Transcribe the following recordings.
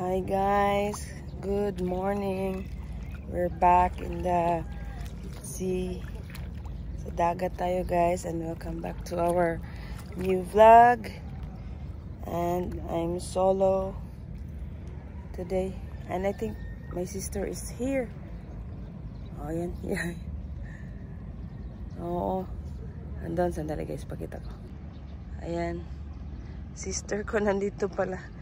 Hi guys, good morning. We're back in the sea. Sa dagat tayo guys and welcome back to our new vlog. And I'm solo today. And I think my sister is here. Oh, yan. Yeah. Oo. Andun, sandali guys, pakita ko. Ayan. Sister ko nandito pala.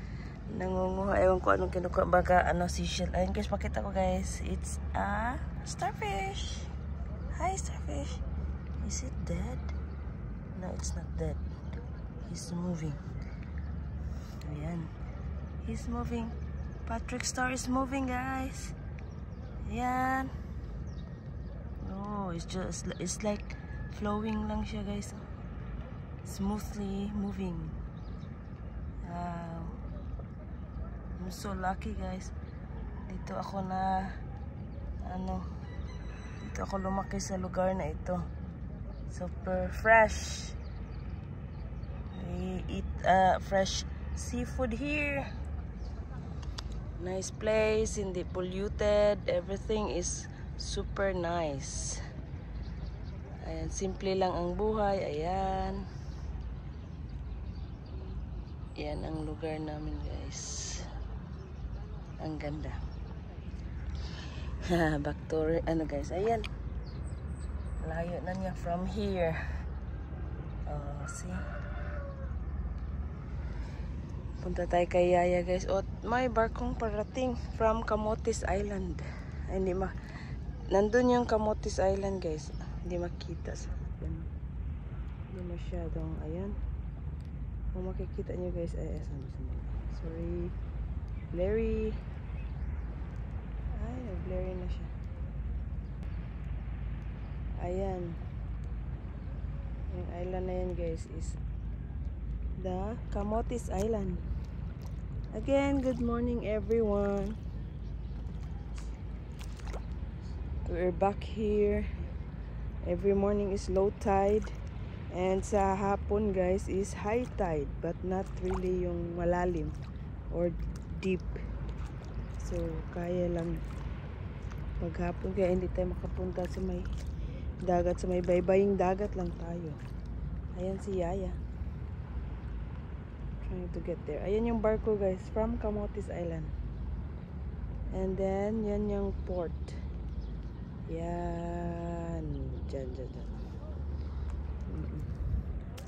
Nangunguha. Ewan ko anong kinukuha. Baga, ano, seashell. Ayan guys, pakita ko guys. It's a starfish. Hi, starfish. Is it dead? No, it's not dead. He's moving. Ayan. He's moving. Patrick Star is moving, guys. Ayan. Oh, it's just, it's like flowing lang siya, guys. Smoothly moving. Wow. So lucky, guys. Dito ako na, ano, dito ako lumaki sa lugar na ito. Super fresh. We eat uh, fresh seafood here. Nice place, hindi polluted. Everything is super nice. Ayan, simple lang ang buhay. Ayan. Yan ang lugar namin, guys. Ang ganda. Back to, ano guys, ayan. Layo na niya from here. Oh, see? Punta tayo kay Yaya, guys. O, may barkong parating from Camotes Island. Ay, hindi ma... Nandun yung Camotes Island, guys. Hindi makita sa... Hindi masyadong, ayan. Kung makikita nyo, guys, ay, asan mo Sorry. Blurry. Ay, nag-blurry na siya. Ayan. Yung island na yan, guys, is the Camotes Island. Again, good morning everyone. We're back here. Every morning is low tide. And sa hapon guys is high tide. But not really yung malalim or deep. So, kaya lang maghapon. Kaya hindi tayo makapunta sa may dagat. Sa may baybaying dagat lang tayo. Ayan si Yaya trying to get there. Ayan yung barko guys from Camotes Island. And then yan yung port. Yan. Diyan, diyan, diyan.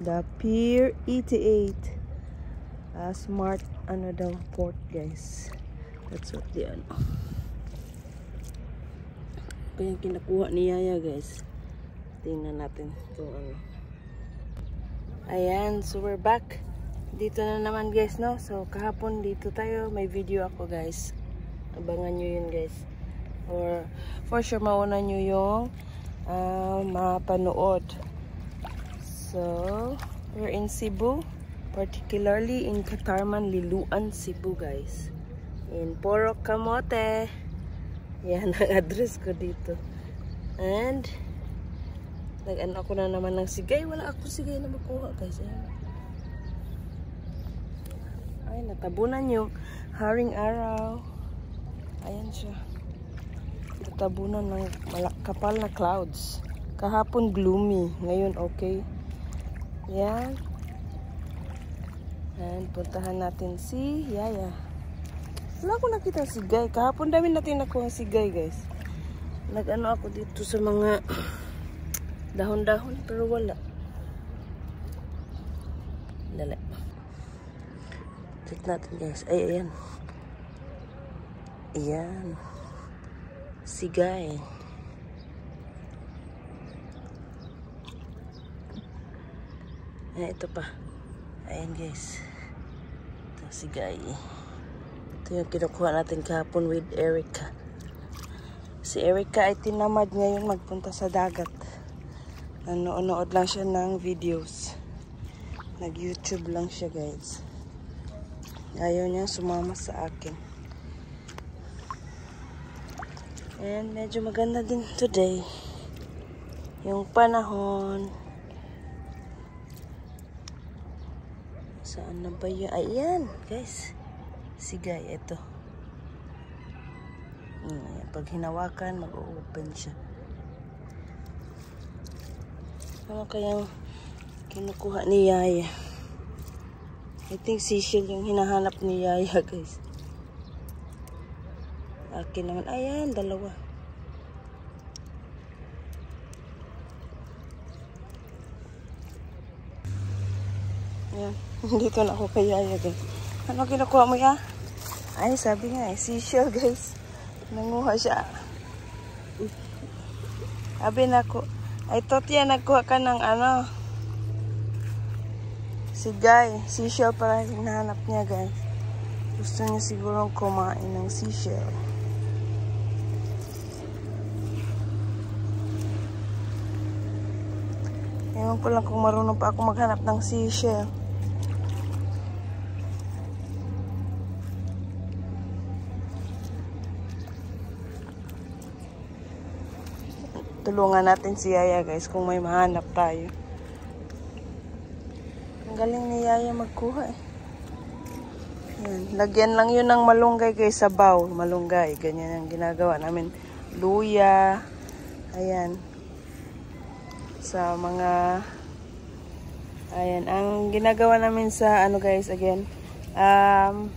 The Pier 88. Uh, smart ano daw port guys. That's what the ano. Kaya kinakuha ni Yaya guys. Tingnan natin kung ano. Ayan, so we're back dito na naman guys no so kahapon dito tayo may video ako guys abangan nyo yun guys or for sure mauna nyo yung uh, mapanood so we're in Cebu particularly in Katarman Liluan Cebu guys in Poro Camote yan ang address ko dito and nag-ano ako na naman ng sigay wala ako sigay na makuha guys ayan ay, natabunan yung haring araw. Ayan siya. Natabunan ng kapal na clouds. Kahapon gloomy. Ngayon okay. Yan. And puntahan natin si Yaya. Wala ko nakita si Guy. Kahapon dami natin nakuha si Guy guys. Nag-ano ako dito sa mga dahon-dahon pero wala. Dali. Check natin guys. Ay, ayan. Ayan. Sigay. Ayan, ito pa. Ayan guys. Sigay. Ito yung kinukuha natin kahapon with Erica. Si Erica ay tinamad ngayon magpunta sa dagat. Nanonood lang siya ng videos. Nag-YouTube lang siya guys. Ayaw niya sumama sa akin. And medyo maganda din today. Yung panahon. Saan na ba yun? Ayan, guys. Sigay, ito. Mm, ayan. Pag hinawakan, mag-open siya. Ano kayang kinukuha ni Yaya? I think seashell yung hinahanap ni Yaya, guys. Akin naman. Ayan, dalawa. Ayan. Dito na ako kay Yaya, guys. Ano kinukuha mo, ya? Ay, sabi nga eh, seashell, guys. Nanguha siya. Sabi na ko, ay, Totia, nagkuha ka ng ano, si Guy, seashell para hinahanap niya, guys. Gusto niya siguro kumain ng seashell. Ewan ko lang kung marunong pa ako maghanap ng seashell. Tulungan natin si Yaya guys kung may mahanap tayo. Ang galing ni Yaya magkuha eh. Yan. Lagyan lang yun ng malunggay guys sa bowl. Malunggay. Ganyan ang ginagawa namin. Luya. Ayan. Sa mga... Ayan. Ang ginagawa namin sa ano guys again. Um,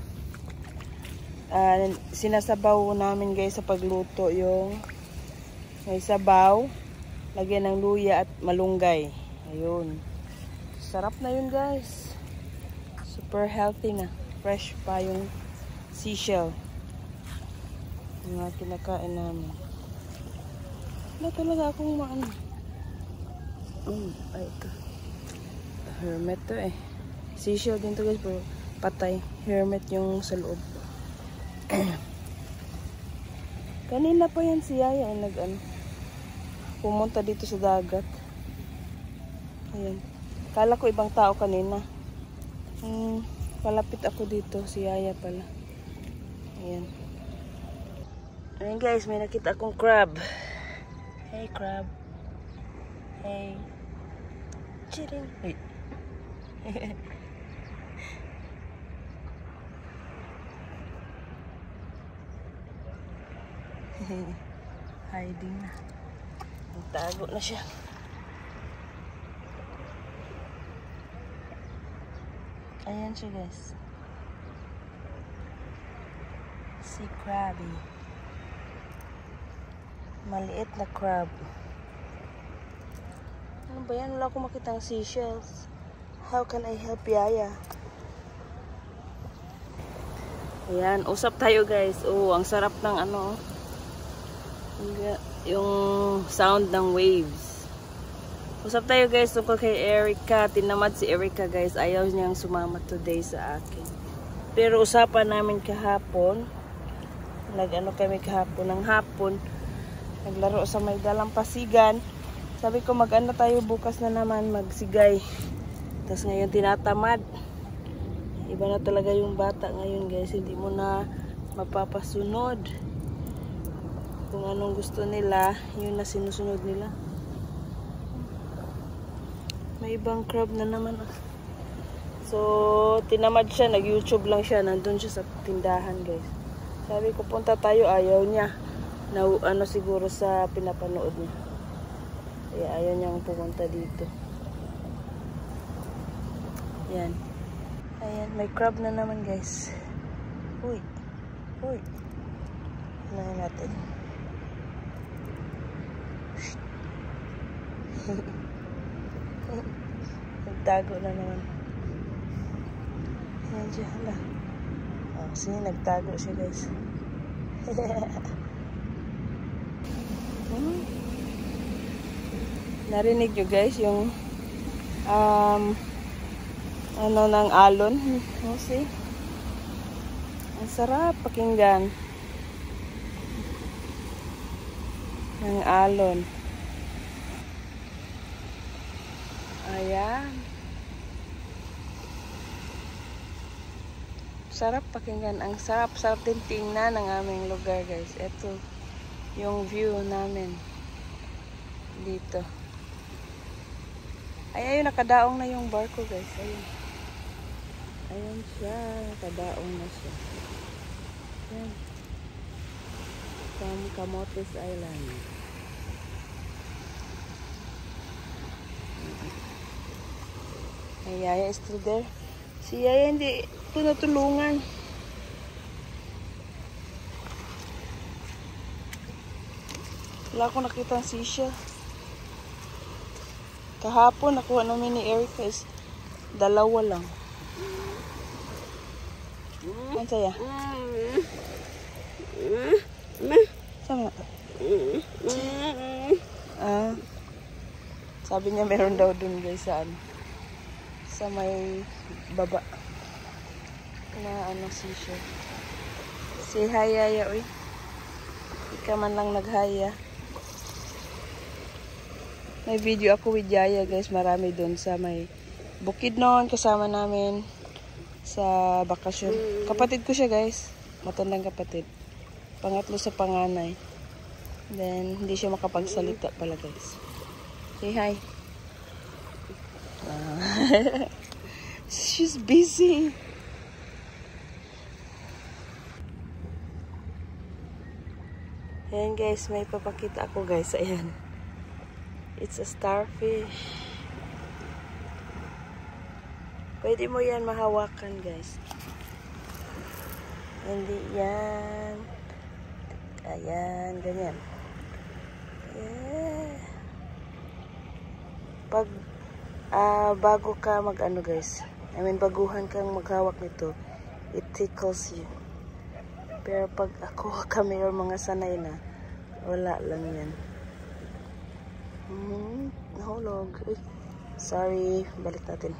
uh, sinasabaw namin guys sa pagluto yung may sabaw, lagyan ng luya at malunggay. Ayun. Sarap na yun guys. Super healthy na. Fresh pa yung seashell. Yung mga kinakain namin. Wala talaga akong maano. Mm, ay ito. Hermit to eh. Seashell din to guys pero patay. Hermit yung sa loob. Kanina pa yan si Yaya ay nag ano pumunta dito sa dagat. Ayan. Kala ko ibang tao kanina. Hmm, palapit ako dito. Si Yaya pala. Ayan. Ayan guys, may nakita akong crab. Hey crab. Hey. Chiring. Hey. Hiding na. Nagtago na siya. Ayan siya guys. Si crabby. Maliit na crab. Ano ba yan? Wala akong makitang seashells. How can I help Yaya? Ayan, usap tayo guys. Oh, ang sarap ng ano. Yung sound ng waves. Usap tayo guys tungkol kay Erica. Tinamad si Erica guys. Ayaw niyang sumama today sa akin. Pero usapan namin kahapon. Nag-ano kami kahapon ng hapon. Naglaro sa may dalampasigan. Sabi ko mag-ano tayo bukas na naman magsigay. Tapos ngayon tinatamad. Iba na talaga yung bata ngayon guys. Hindi mo na mapapasunod. Kung anong gusto nila, yun na sinusunod nila. May ibang crab na naman. Ah. So, tinamad siya. Nag-YouTube lang siya. Nandun siya sa tindahan guys. Sabi ko punta tayo. Ayaw niya. Na, ano siguro sa pinapanood niya. Kaya ayaw niyang pumunta dito. Yan. Ayan, may crab na naman guys. Uy. Uy. Ano natin. Nagtago na naman. Ayan siya. Hala. Oh, sige, nagtago siya guys. hmm. Narinig nyo guys yung um, ano ng alon. Oh, see? Ang sarap pakinggan. Ng alon. Ayan. Sarap pakinggan. Ang sarap-sarap din tingnan ng aming lugar guys. Ito yung view namin. Dito. Ay, ayun, nakadaong na yung barko guys. Ayun. Ayun siya. Nakadaong na siya. Ayan. Camotes Island. Ay, is still there. Si Yaya hindi ito natulungan. Wala ko nakita ang sisya. Kahapon, nakuha namin ni Erica is dalawa lang. Ang saya. Sama. Ah. Sabi niya meron daw dun guys sa ano. Sa may baba. Na ano sisya. Say hi, Yaya, uy. Ika man lang naghaya. May video ako with Yaya guys. Marami doon sa may bukid noon. Kasama namin sa bakasyon. Kapatid ko siya guys. Matandang kapatid. Pangatlo sa panganay. Then, hindi siya makapagsalita pala guys. Say hi. She's busy. Ayan guys, may papakita ako guys. Ayan. It's a starfish. Pwede mo yan mahawakan guys. Hindi yan. Ayan, ganyan. Yeah. Pag ah, bago ka mag ano guys, I mean baguhan kang maghawak nito, it tickles you. Pero pag ako kami or mga sanay na, wala lang yan. Hmm, nahulog. Uy, sorry, balik natin.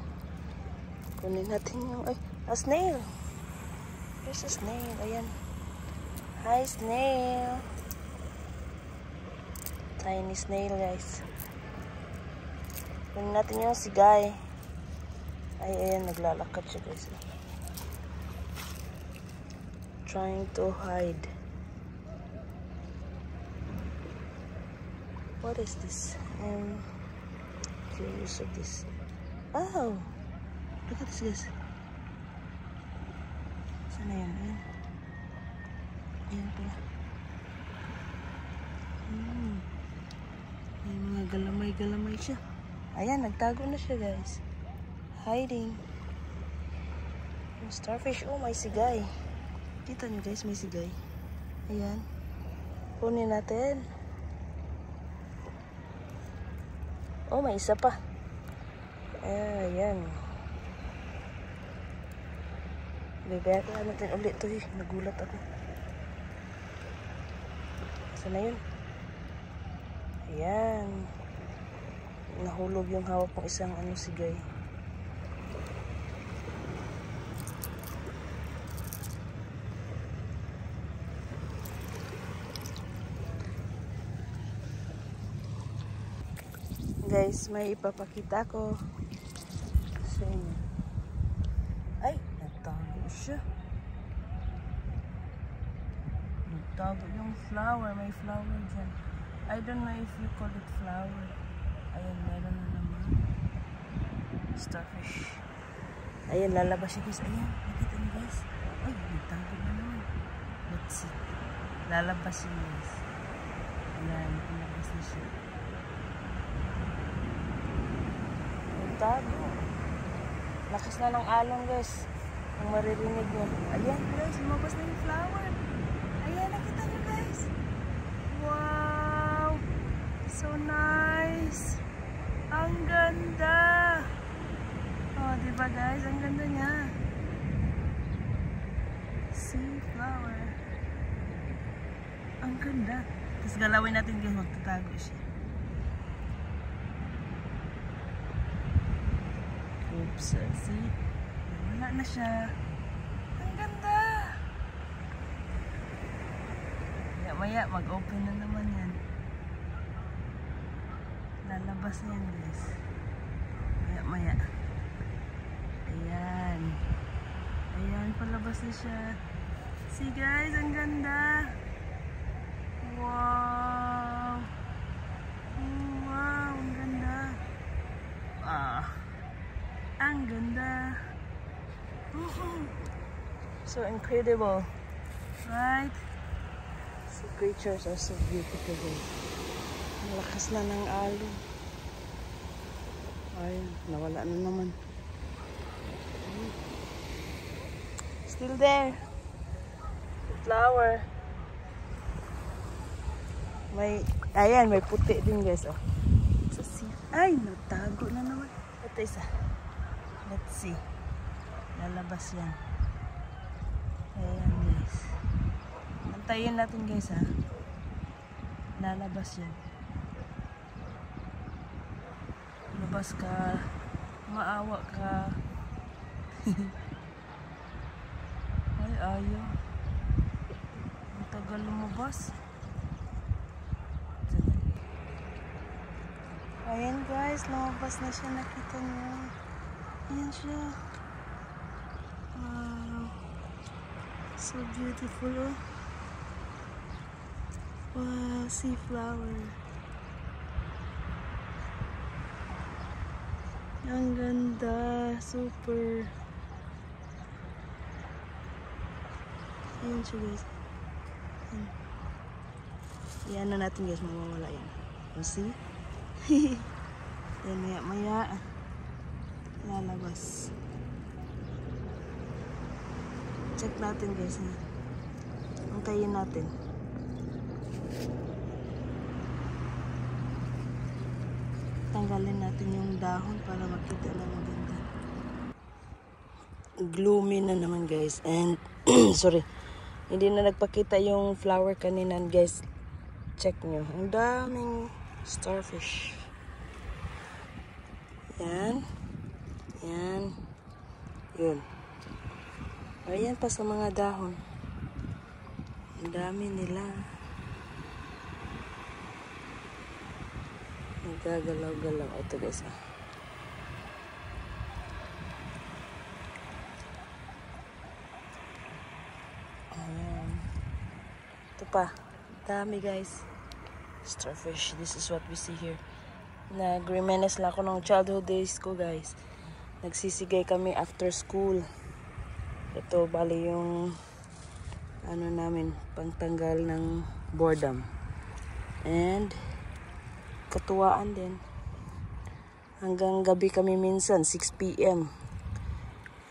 Kunin natin yung, ay, a snail. There's a snail, ayan. Hi, snail. Tiny snail, guys. Kunin natin yung sigay. Ay, ayan, naglalakad siya, guys. Trying to hide. What is this? I'm curious of this. Oh! Look at this, guys. Sana yan? Ayan. Ayan pala. Hmm. May mga galamay-galamay siya. Ayan, nagtago na siya, guys. Hiding. Yung starfish, oh, may sigay. Kita niyo, guys, may sigay. Ayan. Kunin natin. Oh, may isa pa. Ayan. Bebeka natin ulit to eh. Nagulat ako. Saan na yun? Ayan. Nahulog yung hawak ng isang ano sigay. Guys, may ipapakita ko sa inyo. Ay, nagtago siya. Nagtago yung flower. May flower dyan. I don't know if you call it flower. Ayan, meron na naman. Starfish. Ayan, lalabas siya guys. Ayan, nakita niyo guys. Ay, nagtago na naman. Let's see. Lalabas siya guys. Ayan, lalabas na siya. Nagtago. Lakas na ng alon guys. Ang maririnig mo. Ayan guys, lumabas na yung flower. Ayan, nakita niyo guys. Wow! So nice! Ang ganda! Oh, di ba guys? Ang ganda niya. See flower. Ang ganda. Tapos galawin natin guys, magtatago siya. Oops, see? Wala na siya. Ang ganda! Maya maya, mag-open na naman yan. Lalabas na yan guys. Maya maya. Ayan. Ayan, palabas na siya. See guys, ang ganda. Wow. Wow, ang ganda. Ah. Ang ganda. So incredible. Right? The creatures are so beautiful. Malakas na ng alon. Ay, nawala na naman. Still there. The flower. May, ayan, may puti din guys. Oh. So, see. Ay, natago na naman. Ito isa. Let's see. Lalabas yan. Ayan guys. Antayin natin guys ha. Lalabas yan. Labas ka. Maawa ka. Ay, ayaw. Ang tagal lumabas. Ayan guys, lumabas na siya. Nakita niyo. Ayan siya. Wow. So beautiful oh. Wow, sea flower. Ang ganda. Super. Ayan siya guys. Ayan. Ayan na natin guys. Mawawala yan. You see? Yan maya maya. Lalabas. Check natin guys. Antayin natin. Tanggalin natin yung dahon para makita na maganda. Gloomy na naman guys. And, sorry. Hindi na nagpakita yung flower kanina guys. Check nyo. Ang daming starfish. Yan. Yan. Yun. Ayan pa sa mga dahon. Ang dami nila. Nagagalaw-galaw. Ito guys ah. Ayan. Ito pa. Dami guys. Starfish. This is what we see here. Nag-reminisce lang ako ng childhood days ko guys. Nagsisigay kami after school. Ito bali yung ano namin pangtanggal ng boredom. And katuwaan din. Hanggang gabi kami minsan 6 p.m.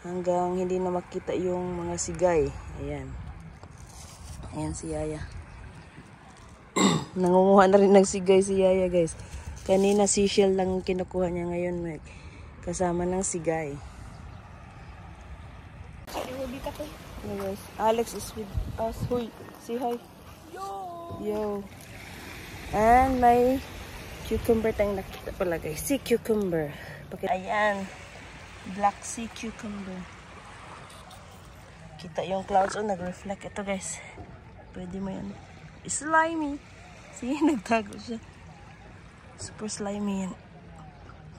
Hanggang hindi na makita yung mga sigay. Ayan. Ayan si Yaya. Nangunguha na rin ng sigay si Yaya guys. Kanina seashell lang kinukuha niya ngayon. May kasama ng sigay. Hey guys, Alex is with us. Huy, say hi. Yo! Yo. And may cucumber tayong nakita pala guys. Sea cucumber. Bakit? Ayan. Black sea cucumber. Kita yung clouds. Oh, nag-reflect. Ito guys. Pwede mo yan. Slimy. See, nagtago siya. Super slimy yan.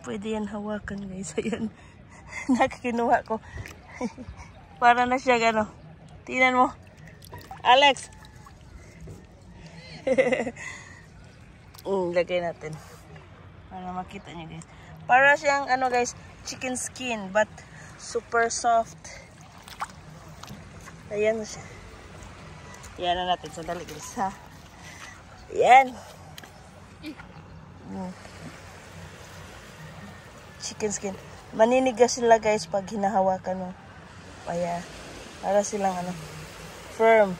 Pwede yan hawakan guys. Ayan. Nakakinuha ko. Para na siya gano. Tingnan mo. Alex. Mm, lagay natin. Para makita niyo guys. Para siyang ano guys, chicken skin but super soft. Ayan siya. Yan na natin. Sandali guys ha. Yan. Mm. Chicken skin. Maninigas sila guys pag hinahawakan mo. Kaya, para silang ano, firm.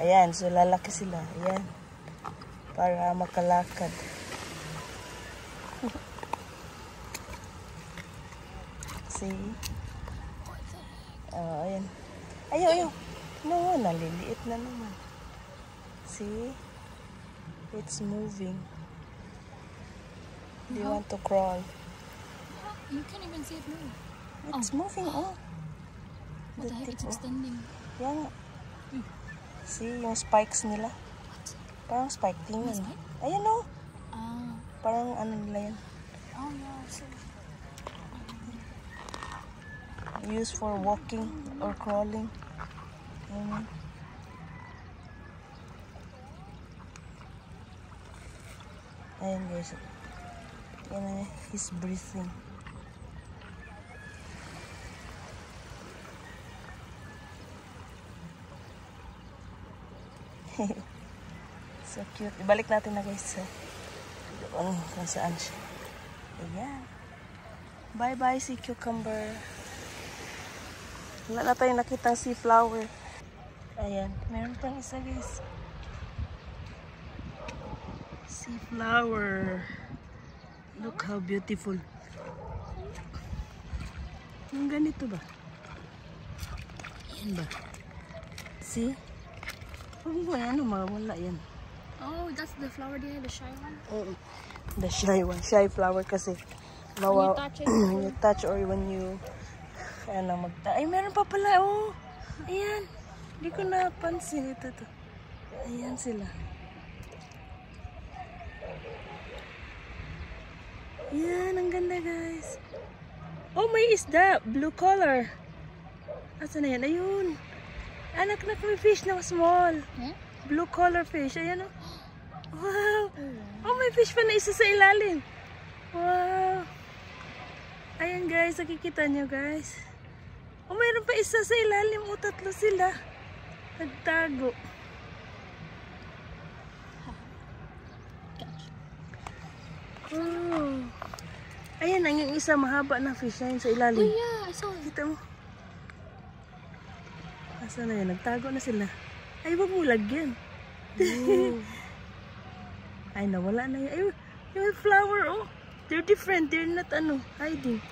Ayan, so lalaki sila. Ayan. Para makalakad. See? Oh, ayan. Ayaw, ayaw. No, naliliit na naman. See? It's moving. Do you want to crawl? You can't even see it move. It's moving, oh. What the heck? It's oh. extending. Yan nga. See, yung spikes nila. Parang spike May yun. Ayan o. Ah. Parang ano nila yan. Oh yeah. So, Used for walking or crawling. Ayan. Ayan guys. Yan na, he's breathing. So cute. Ibalik natin na guys. Doon kung saan siya. Ayan. Bye-bye sea cucumber. Wala na tayong nakitang sea flower. Ayan. Meron pang isa guys. Sea flower. Look how beautiful. Yung ganito ba? Yan ba? See? Huwag mo yan, mawala yan. Oh, that's the flower there, the shy one. Mm. The shy one. Shy flower kasi. Mawa, When you touch it, when you touch or when you ano, magta... Ay, meron pa pala, oh. Ayan. Hindi ko napansin ito to. Ayan sila. Yan, ang ganda guys. Oh, may isda. Blue color. Asa na yan? Ayun. Anak na may fish na small. Blue color fish. Ayan oh. Wow. Oh, may fish pa na isa sa ilalim. Wow. Ayan guys, nakikita nyo guys. Oh, mayroon pa isa sa ilalim. O, tatlo sila. Nagtago. Oh. Ayan, ang yung isa mahaba na fish na yun sa Oh ilalim. yeah, I saw it. Kita mo. Asa na yan? Nagtago na sila. Ay, wag mo lagyan. Ay, nawala na yan. Ay, yung flower, oh. They're different. They're not, ano, hiding.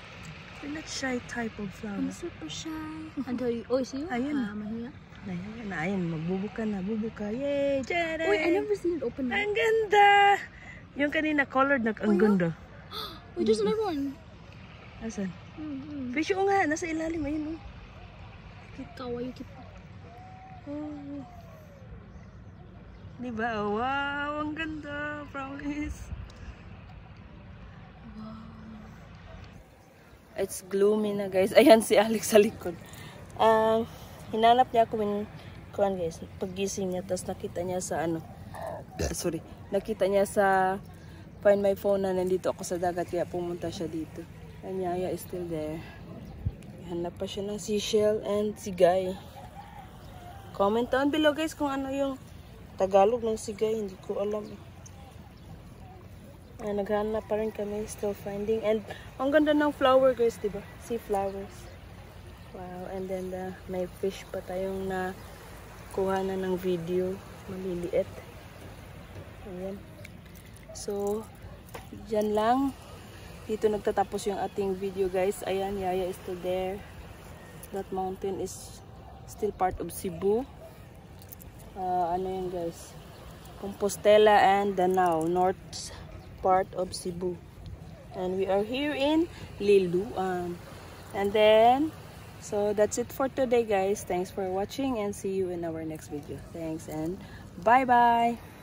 They're not shy type of flower. I'm super shy. Until you, oh, see you? Ayun. Ah, mahiya. Ayan, ayan, magbubuka na, bubuka. Yay! Tcharam! Wait, I never seen it open. Ang ganda! Yung kanina colored na, ang ganda. Wait, there's another one. Asan? Mm-hmm. Fish yung nga, nasa ilalim, ayun, oh. Kawaii keep. Oh. Di ba? Wow, ang ganda. Promise. It's gloomy na guys. Ayan si Alex sa likod. Um, hinanap niya ako when, kuhan guys, paggising niya, tapos nakita niya sa ano, sorry, nakita niya sa find my phone na nandito ako sa dagat, kaya pumunta siya dito. And Yaya is still there. Hanap pa siya ng seashell and sigay. Comment down below guys kung ano yung Tagalog ng sigay. Hindi ko alam. Ay, naghanap pa rin kami. Still finding. And ang ganda ng flower guys, diba? Sea flowers. Wow. And then the, may fish pa tayong na kuha na ng video. Maliliit. Ayan. So, dyan lang. Dito nagtatapos yung ating video guys. Ayan, Yaya is still there. That mountain is still part of Cebu. Uh, ano yan guys? Compostela and Danao, north part of Cebu. And we are here in Liluan. And then, so that's it for today guys. Thanks for watching and see you in our next video. Thanks and bye-bye!